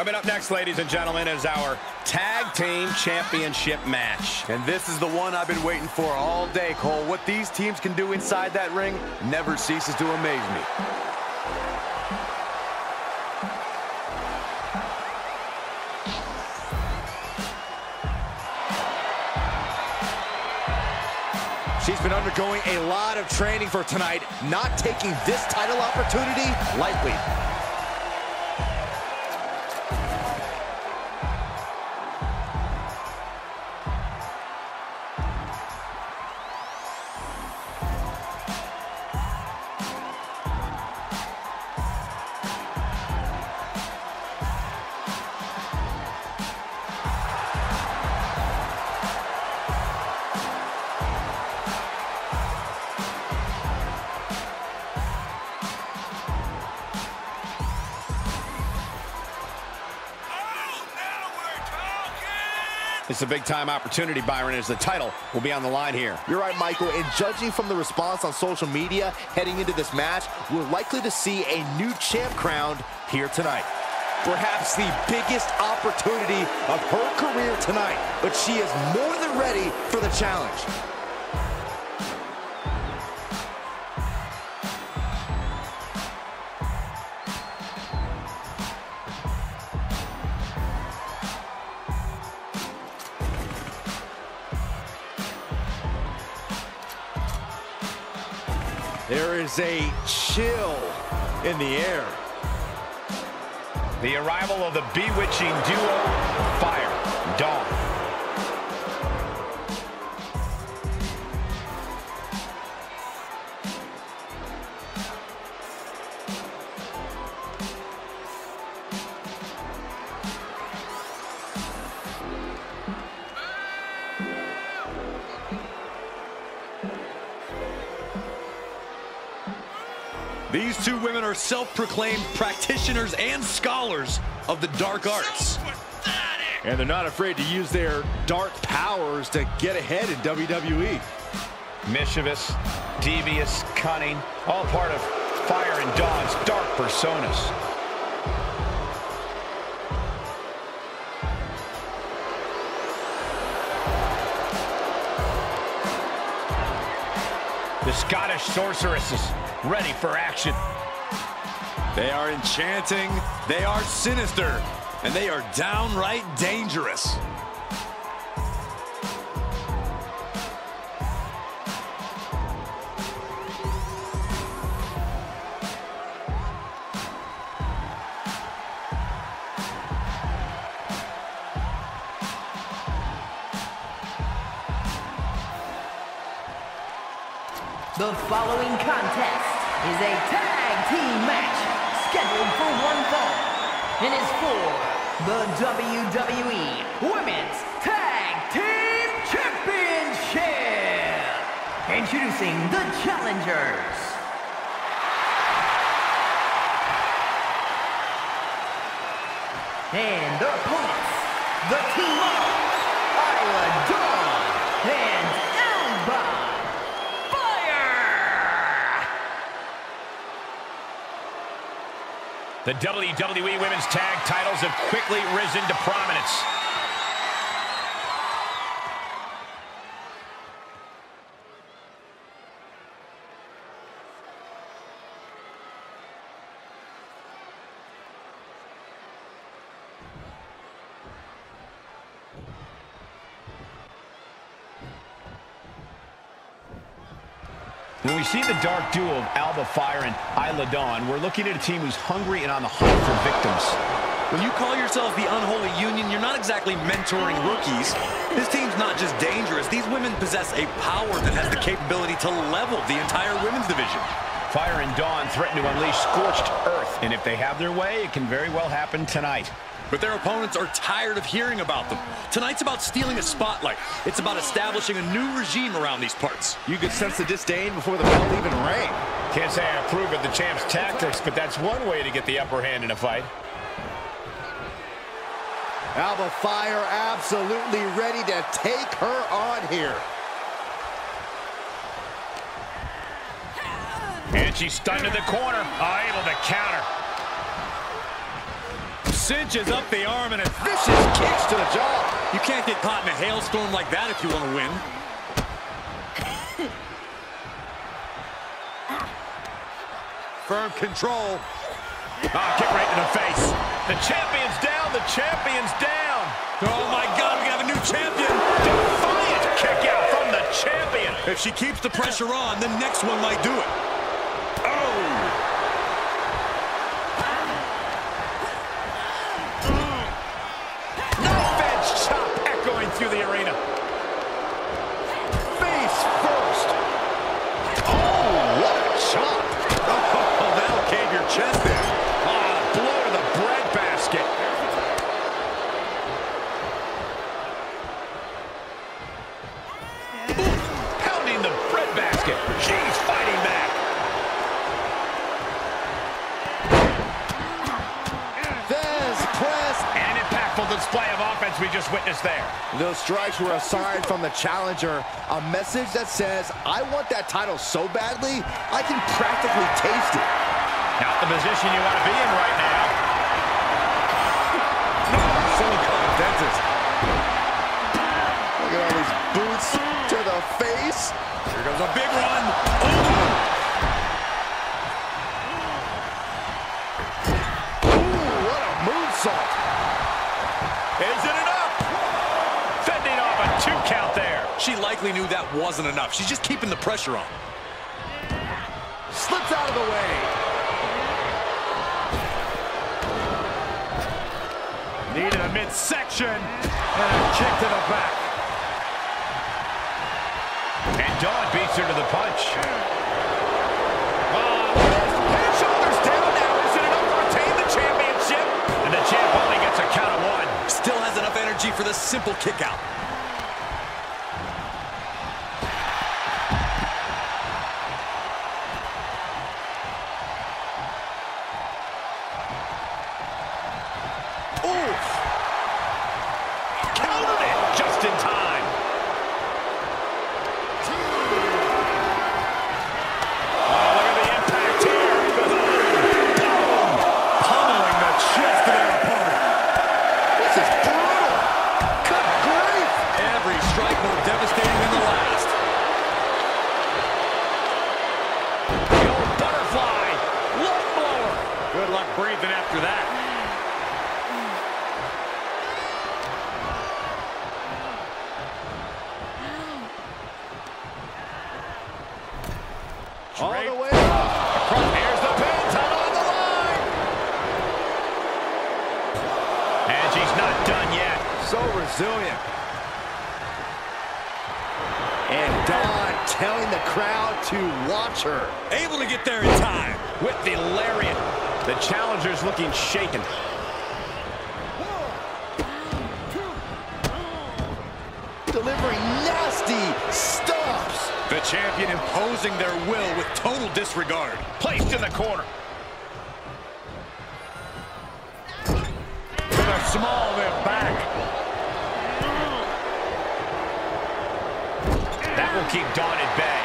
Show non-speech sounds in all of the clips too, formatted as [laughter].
Coming up next, ladies and gentlemen, is our Tag Team Championship match. And this is the one I've been waiting for all day, Cole. What these teams can do inside that ring never ceases to amaze me. She's been undergoing a lot of training for tonight, not taking this title opportunity lightly. It's a big-time opportunity, Byron, as the title will be on the line here. You're right, Michael, and judging from the response on social media heading into this match, we're likely to see a new champ crowned here tonight. Perhaps the biggest opportunity of her career tonight, but she is more than ready for the challenge. There is a chill in the air. The arrival of the bewitching duo, Fyre, Dawn. These two women are self-proclaimed practitioners and scholars of the dark arts. And they're not afraid to use their dark powers to get ahead in WWE. Mischievous, devious, cunning, all part of Fyre and Dawn's dark personas. The Scottish sorceresses ready for action. They are enchanting, they are sinister, and they are downright dangerous. The following contest is a tag team match scheduled for one fall and is for the WWE Women's Tag Team Championship. Introducing the challengers. And their opponents, the team of Dawn The WWE Women's Tag titles have quickly risen to prominence. When we see the dark duo of Alba Fyre and Isla Dawn, we're looking at a team who's hungry and on the hunt for victims. When you call yourself the unholy union, you're not exactly mentoring rookies. This team's not just dangerous. These women possess a power that has the capability to level the entire women's division. Fyre and Dawn threaten to unleash scorched earth, and if they have their way, it can very well happen tonight. But their opponents are tired of hearing about them. Tonight's about stealing a spotlight. It's about establishing a new regime around these parts. You could sense the disdain before the bell even rang. Can't say I approve of the champ's tactics, but that's one way to get the upper hand in a fight. Alba Fyre absolutely ready to take her on here. And she's stunned in the corner, unable to counter. Cinches up the arm and a Vicious kicks to the jaw. You can't get caught in a hailstorm like that if you want to win. Firm control. Ah, oh, kick right in the face. The champion's down. The champion's down. Oh, my God, we have a new champion. Defiant kick out from the champion. If she keeps the pressure on, the next one might do it. Basket. She's fighting back. Thesz press. An impactful display of offense we just witnessed there. Those strikes were a sign from the challenger, a message that says, I want that title so badly, I can practically taste it. Not the position you want to be in right now. [laughs] Silicone dentist. Look at all these boots to the face. Here goes a big one. Oh, Ooh, what a moonsault. Is it enough? Fending off a two count there. she likely knew that wasn't enough. She's just keeping the pressure on. Slips out of the way. Needed a midsection. And a kick to the back. Dawn beats her to the punch. Oh, head shoulders oh, down now. Is it enough to retain the championship? And the champ only gets a count of one. Still has enough energy for the simple kick out. Oof. Countered it just in time. Good luck breathing after that. All the way. Here's the pin. Title on the line. And she's not done yet. So resilient. And Dawn telling the crowd to watch her. Able to get there in time. With the lariat. The challenger's looking shaken. Delivering nasty stuffs. The champion imposing their will with total disregard. Placed in the corner. With a small lift back. That will keep Dawn at bay.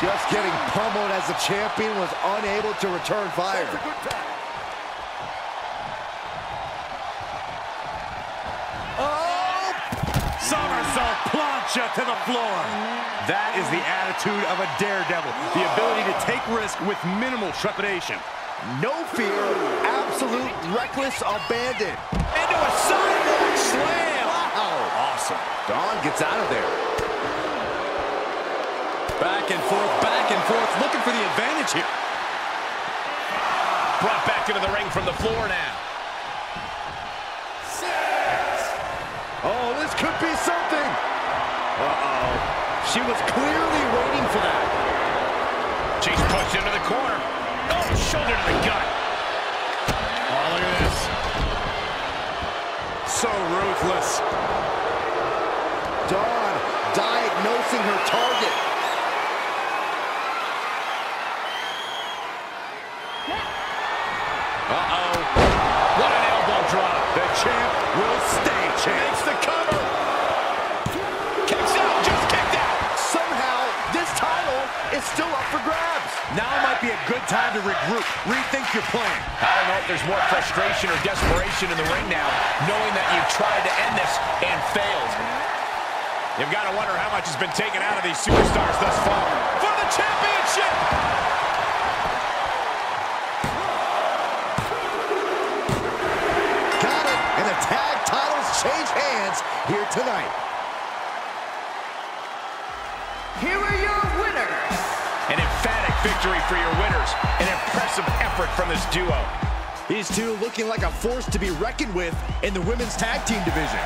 Just getting pummeled as the champion was unable to return fire. Oh! Somersault plancha to the floor. That is the attitude of a daredevil. The ability to take risk with minimal trepidation. No fear, absolute reckless abandon. Into a sidewalk slam. Wow. Awesome. Dawn gets out of there. Back and forth, back and forth, looking for the advantage here. Brought back into the ring from the floor now. Oh, this could be something. Uh-oh. She was clearly waiting for that. She's pushed into the corner. Oh, shoulder to the gut. Oh, look at this. So ruthless. Dawn diagnosing her target. Uh-oh. What an elbow drop. The champ will stay champ. Makes the cover. Kicks out, just kicked out. Somehow, this title is still up for grabs. Now might be a good time to regroup, rethink your plan. I don't know if there's more frustration or desperation in the ring now, knowing that you've tried to end this and failed. You've got to wonder how much has been taken out of these superstars thus far. For the championship! Change hands here tonight. Here are your winners. An emphatic victory for your winners. An impressive effort from this duo. These two looking like a force to be reckoned with in the women's tag team division.